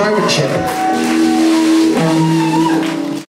showmanship.